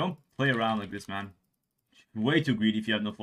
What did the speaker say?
Don't play around like this, man. Way too greedy if you have no flag.